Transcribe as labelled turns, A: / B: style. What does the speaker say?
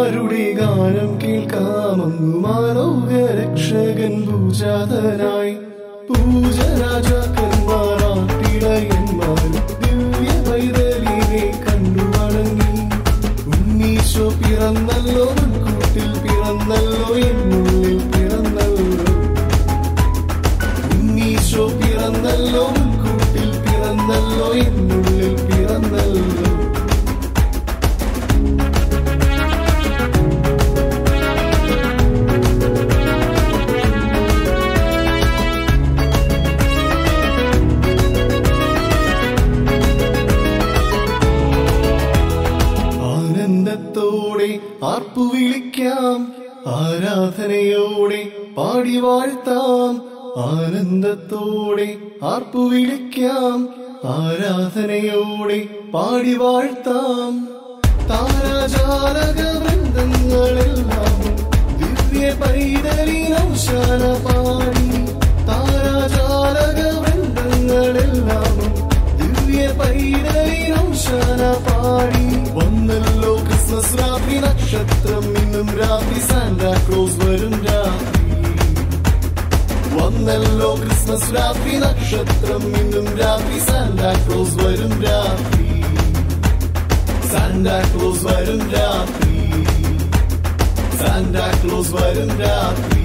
A: ആരുടെ ഗാനം കേൾക്കാമങ്ങു മാലോക രക്ഷകൻ പൂജാതനായി. പൂജ രാജാക്കന്മാർ ആട്ടിടയന്മാർ ദിവ്യ പൈതലിനെ കണ്ടു വണങ്ങി. ഉണ്ണീശോ പിറന്നല്ലോ കൂട്ടിൽ പിറന്നല്ലോ എന്നുള്ളിൽ പിറന്നല്ലോ. ഉണ്ണീശോ പിറന്നല്ലോ ആനന്ദത്തോടെ ആർപ്പു ആരാധനയോടെ പാടി വാഴ്ത്താം. ആനന്ദത്തോടെ ആർപ്പു വിളിക്കാം. ആരാധനയോടെ പാടി വാഴ്ത്താം. താരാചാലക വൃന്ദങ്ങളെല്ലാം ദിവ്യ പൈതലിനൗശാന പാടി. താരാചാലക വൃന്ദങ്ങളെല്ലാം ദിവ്യ പൈതലിനൗശാല പാടി. വന്നല്ലോ Nasıl Rabbi nakşattım minnum Rabbi sanda Rozların Rabbi Vandello Christmas Rabbi nakşattım minnum Rabbi sanda Rozların Rabbi Sanda Rozların Rabbi Sanda Rozların Rabbi